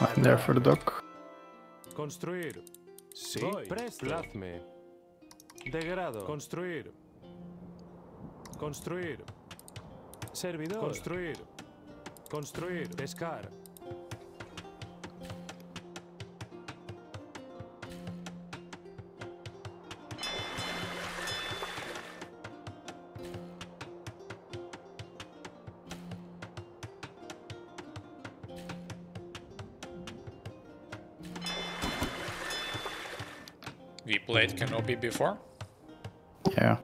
I'm there for the dock. Construir. Sí, Voy. presto. Plazme. Degrado. Construir. Construir. Servidor. Construir. Construir. Pescar. We played Kenobi before. Yeah.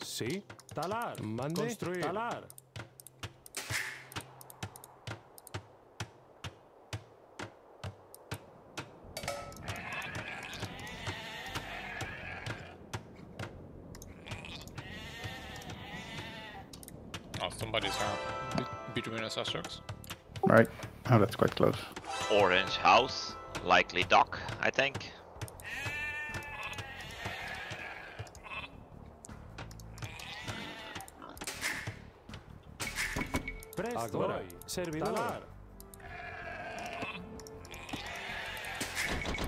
Sí. Talar. Mande. Construir. Talar. Be- between. Right. Oh, that's quite close. Orange house, likely dock, I think. Presto. Agora. Servidor.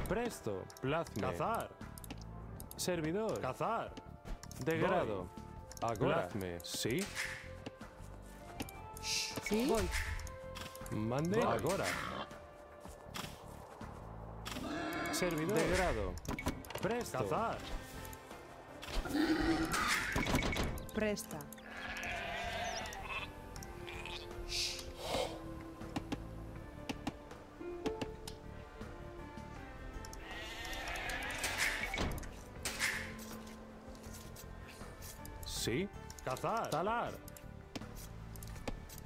Presto. Plazme. Cazar. Servidor. Cazar. Degrado. Agora. Plazme. Sí. Sí. Voy. Mande. Agora. Servidor. Degrado. Presto. Cazar. Presta. Sí. Cazar. Talar.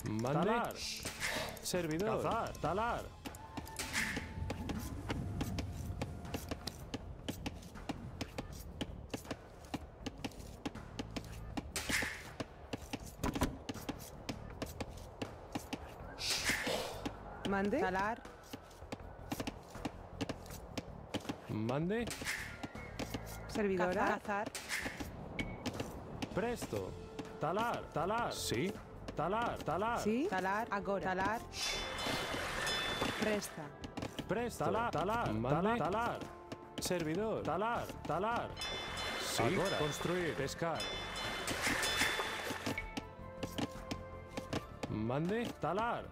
Mande. Talar. Servidor. Cazar. Talar. Mande. Talar. Mande. Servidora. Cazar. Presto. Talar. Talar. Sí. Talar. Talar. Sí. Talar. Agora. Talar. Presta. Presto. Talar. Talar. Mande. Talar. Servidor. Talar. Talar. Sí. Agora. Construir. Pescar. Mande. Talar.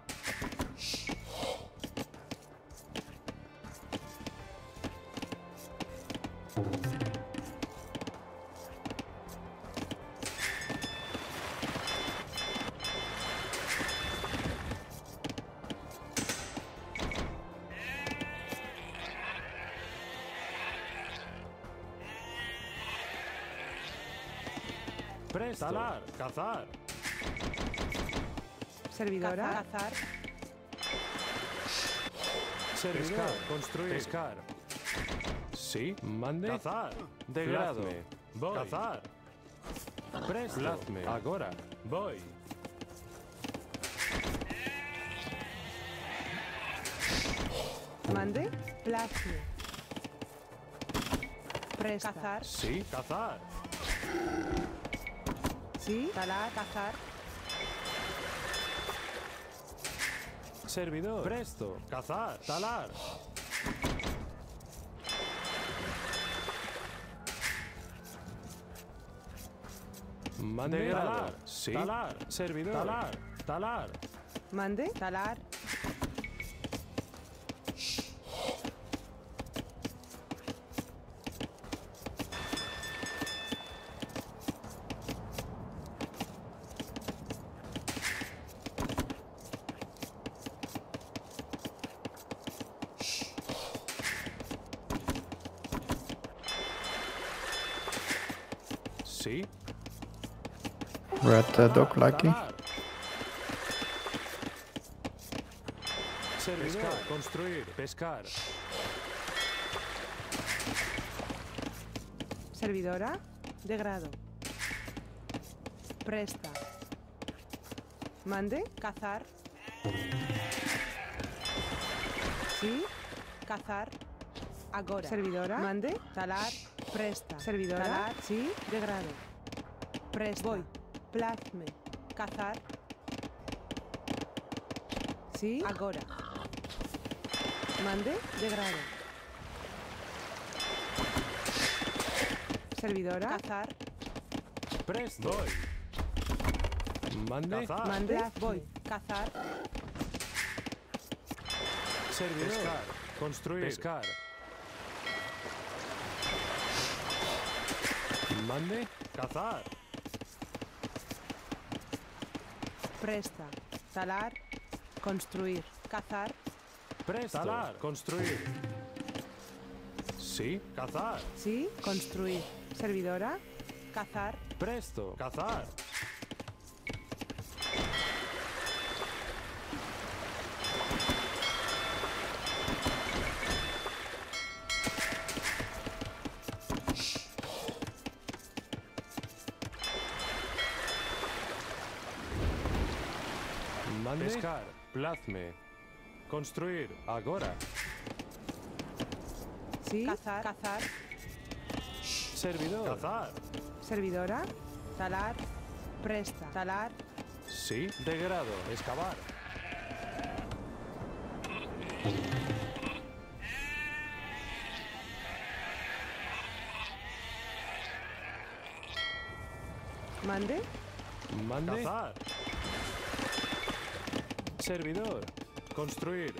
Talar. Cazar. Servidora. Cazar. Servidor. Pescar. Construir. Pescar. Sí. Mande. Cazar. Degrado. Plazme. Voy. Cazar. Presto. Plazme. Agora. Voy. Mande. Plasme. Presta. Cazar. Sí. Cazar. Sí. Talar. Cazar. Servidor. Presto. Cazar. Talar. Mande. Talar. Sí. Talar. Servidor. Talar. Talar. Mande. Talar. Sí. At uh. Talar. Servidor. Construir. Pescar. Servidora. Degrado. Presta. Mande. Cazar. Sí. Cazar. Agora. Servidora. Mande. Talar. Presta. Servidora. Talar. Sí. Degrado. Presta. Voy. Plazme. Cazar. Sí. Agora. Mande. Degrado. Servidora. Cazar. Presto. Voy. Mande. Cazar. Mande. Voy. Cazar. Servidor. Pescar. Construir. Pescar. Mande. Cazar. Presta. Talar. Construir. Cazar. Presto. Talar. Construir. Sí. Cazar. Sí. Construir. Servidora. Cazar. Presto. Cazar. Pescar. Plazme. Construir. Agora. Sí. Cazar. Cazar. Servidor. Cazar. Servidora. Talar. Presta. Talar. Sí. Degrado. Excavar. Mande. Mande. Cazar. Servidor. Construir.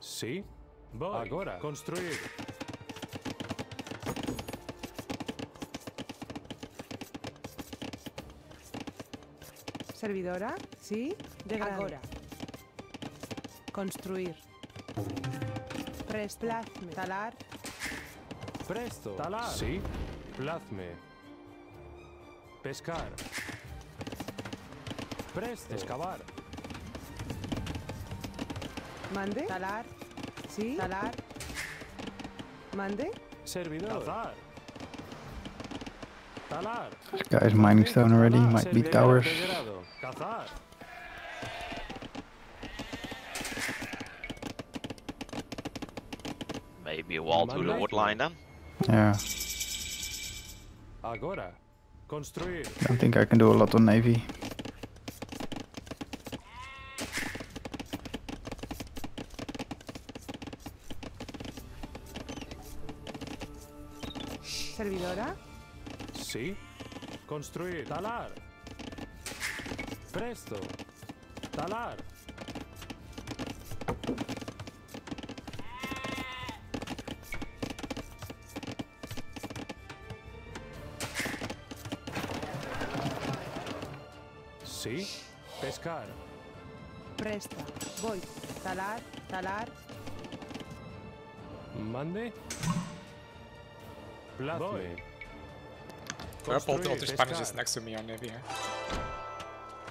Sí. Voy. Agora. Construir. Servidora. Sí. Degrado. Agora. Construir. Presta. Plazme. Talar. Presto. Talar. Sí. Plazme. Pescar. Presto. Excavar. Mande. Talar. Sí. Talar. Mande. Servidor. Cazar. Talar. This guy's mining stone already. Might be Servidor towers. Cazar. Maybe a wall to the Mande. wood line then. Yeah. Agora. Construir. Don't think I can do a lot on navy. Servidora. Sí. Construir. Talar. Presto. Talar. Sí. Pescar. Presta. Voy. Talar. Talar. Mande. Plazme. Voy. There are both Construir, altar Spanish pescar. next to me on here.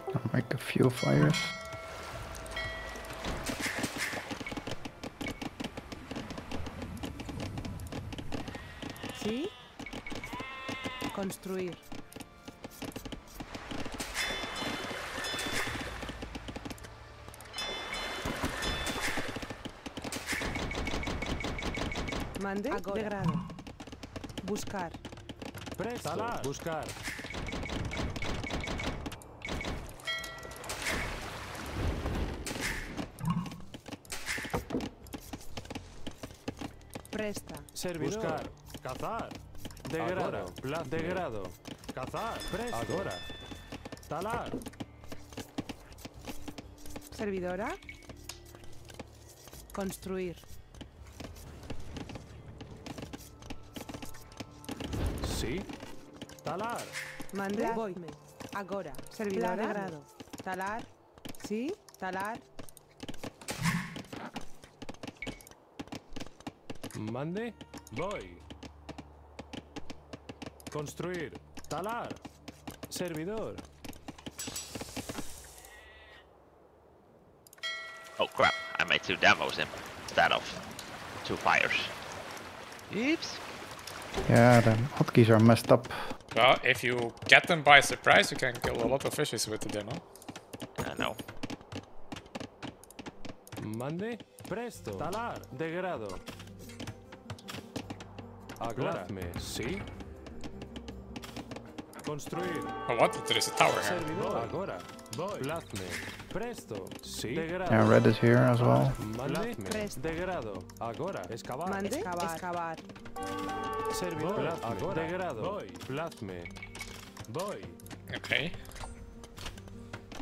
I'll make a few fires. Sí. Construir. Mande. Degrado. Buscar. Presto. Talar. Buscar. Presta. Servidor. Buscar. Cazar. Degrado. Agora. Degrado. Cazar. Presto. Agora. Talar. Servidora. Construir. Sí. Talar. Mande. Voy. Agora. Servidora. Degrado. Talar. Sí. Talar. Mande. Voy. Construir. Talar. Servidor. Oh crap, I made two demos in instead of two fires. Oops. Yeah, the hotkeys are messed up. Well, if you get them by surprise, you can kill a lot of fishes with the demo. I know. Mande. Presto. Talar. Degrado. Agora. Sí. Construir. Oh, what? There is a tower here. Servidor. Agora. Voy. Plazme. Presto. Sí. Yeah, red is here as well. Mande. Presto. Degrado. Agora. Excavar. Mande. Excavar. Servidor. Agora. Degrado. Voy. Plazme. Voy. Okay.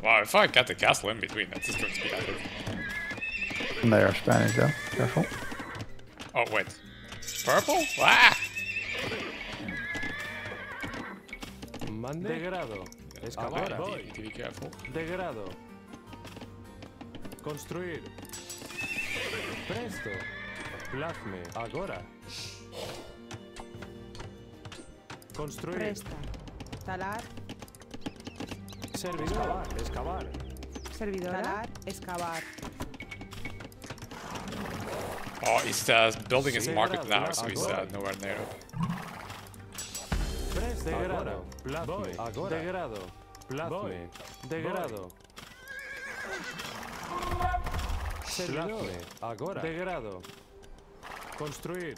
Wow, if I get the castle in between, that is just going to be epic. They are Spanish though. Careful. Oh, wait. Purple? Ah! Mande. Degrado. Excavar. Be careful. Degrado. Construir. Presto. Plazme. Agora. Construir. Presta. Talar. Servidor. Excavar. Servidora. Talar. Excavar. Oh, he's uh, building his market now, so he's uh, nowhere near it. Degrado. Plazme. Agora. Degrado. Plazme. Degrado. Servidor. Agora. Degrado. Construir.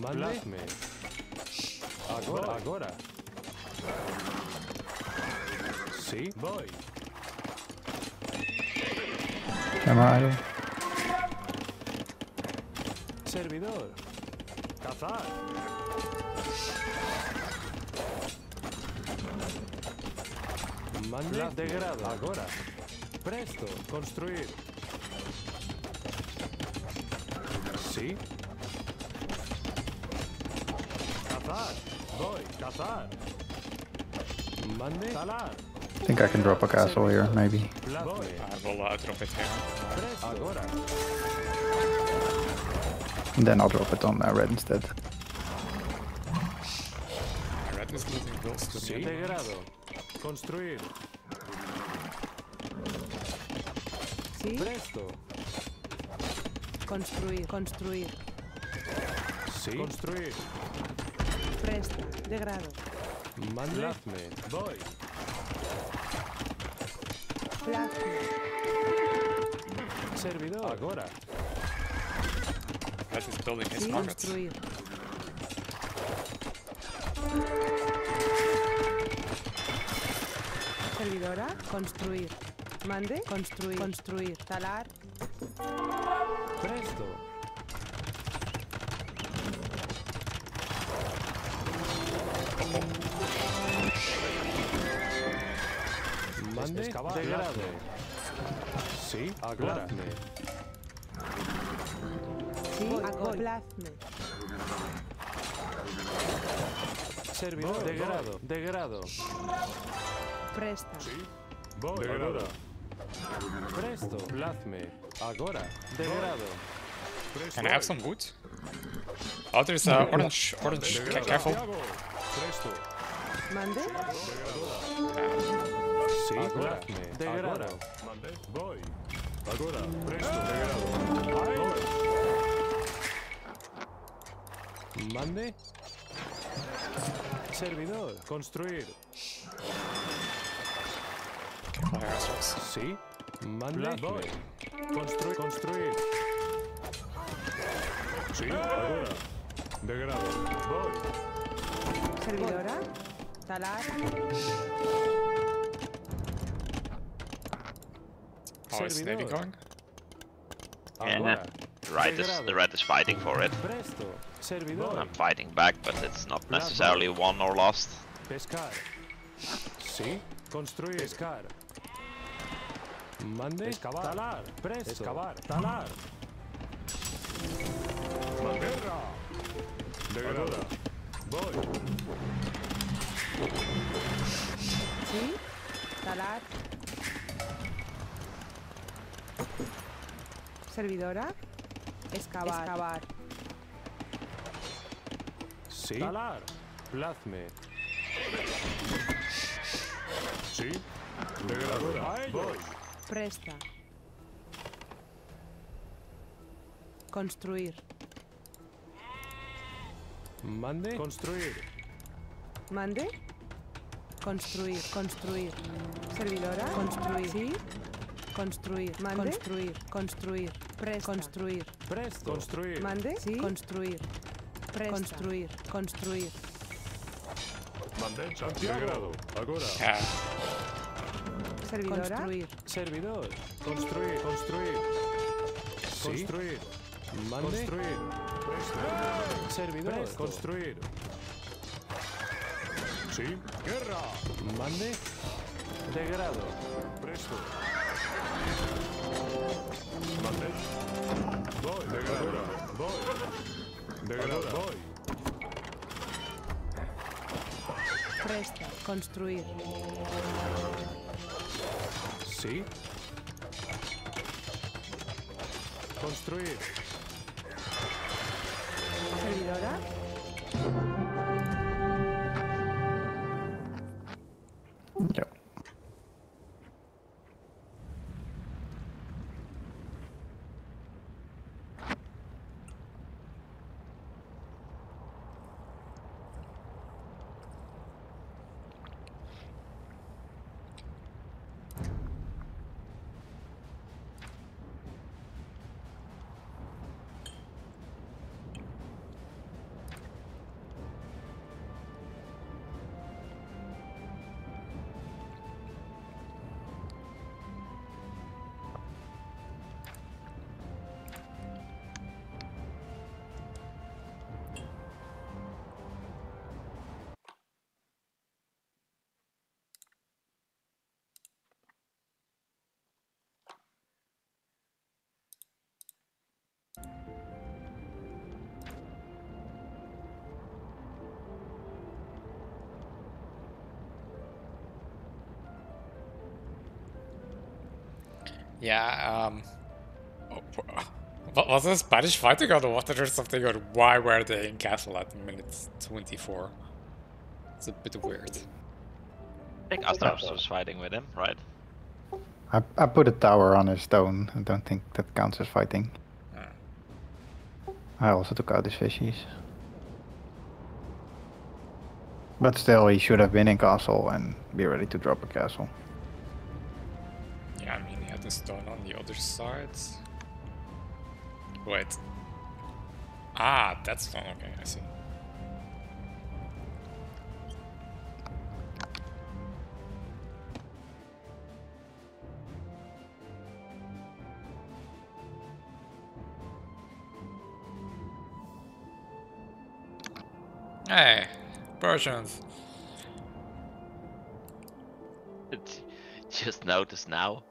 Plazme. Agora. Agora. Sí. Voy. Servidor. Cazar. Mande degrado. Agora. Presto. Construir. Sí. Cazar. Voy. Cazar. Mande. Talar. I think I can drop a castle here, maybe. Voy. I will drop it here. Presto. Agora. And then I'll drop it on uh, red instead. Red is losing bills to Sí. me. Degrado. Construir. Sí. Presto. Construir. Construir. Sí. Construir. Presta. Degrado. Mande. Plazme. Voy. Servidor. Agora. Red is building his. Servidora. Construir. Mande. Construir. Construir. Talar. Presto. Mande. Degrado. Sí. Agora. Sí. Agora. Plazme. Servidor. Degrado. Degrado. Presta. Voy. Agora. Presto. Plazme. Agora. Degrado. Can I have some wood? Oh, there's uh, orange, orange. Ca- careful. Presto. Mande. Sí. Plazme. Degrado. Mande. Voy. Agora. Presto. Degrado. Mande. Servidor. Construir. Sí. Mande. Voy. Construir. Construir. Sí. Agora. Degrado. Voy. Servidora. Talar. How is Navy Servidor. going? Agora. The red is the red is fighting for it. I'm fighting back, but it's not necessarily won or lost. Pescar. Sí. Construir. Pescar. Mande. Excavar. Talar. Presto. Excavar. Talar. Manguera. Degrada. Voy. Sí. Talar. Servidora. Excavar. Excavar. Sí. Talar. Plazme. Sí. Degradora. Voy. Presta. Construir. Mande. Construir. Mande. Construir, construir. Servidora, construir. Sí. Construir, mande. Construir, construir. Presta. Construir. Presto. Construir. Mande. Sí. Construir. Presta. Construir, construir. Mandé. Santiago. Agora. Yeah. Servidora. Construir. Servidor. Construir. Construir. Sí. Construir. Mande. Construir. Presto. Servidor. Presto. Construir. Sí. Guerra. Mande. Degrado. Presto. Voy. Degradura. Voy. Degradura. Voy. Presta. Construir. Sí. Construir. Yeah, um... wa- Was it a Spanish fighting on the water or something, or why were they in castle at minute 24? It's a bit weird. I think Astraps was fighting with him, right? I, I put a tower on his stone. I don't think that counts as fighting. I also took out his fishies. But still, he should have been in castle and be ready to drop a castle. Yeah, I mean, he had the stone on the other side. Wait. Ah, that's stone. Okay, I see. Hey, Persians. Just noticed now.